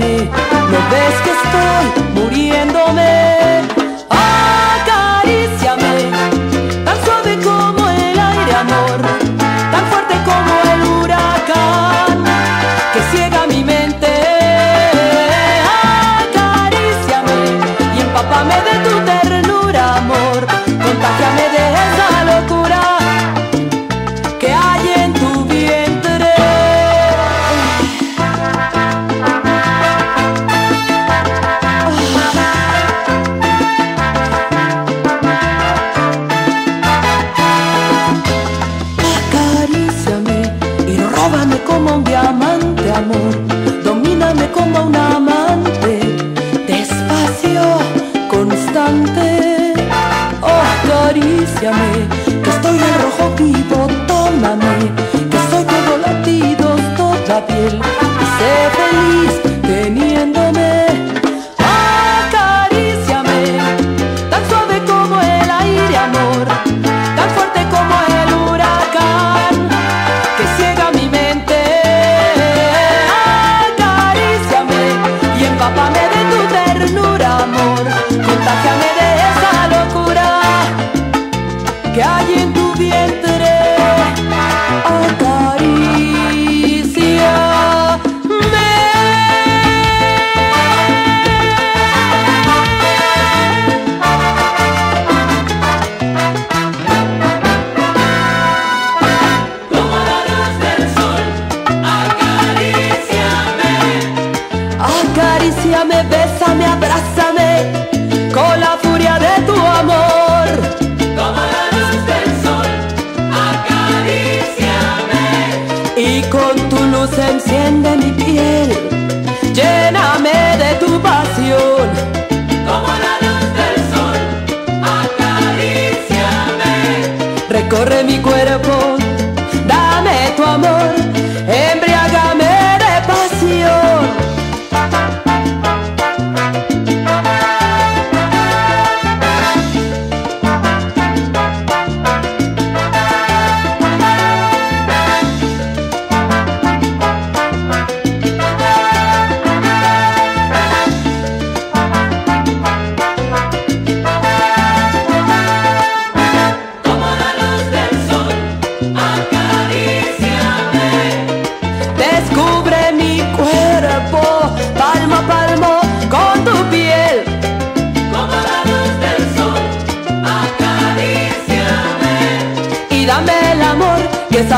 mí. No ves que estoy que estoy de rojo vivo, tómame, que soy todo latidos, toda piel, y sé feliz. tu vientre. corre mi cuerpo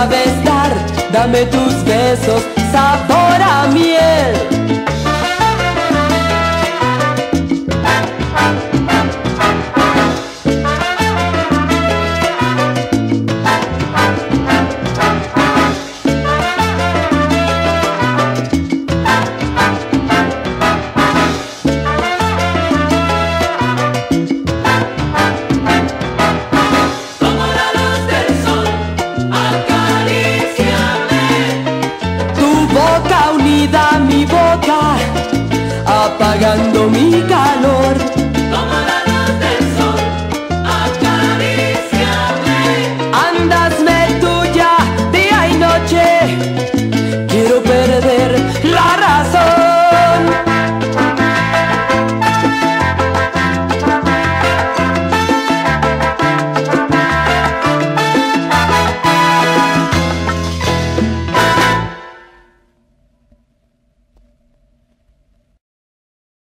sabes dar, dame tus besos, sabor. boca unida, mi boca apagando.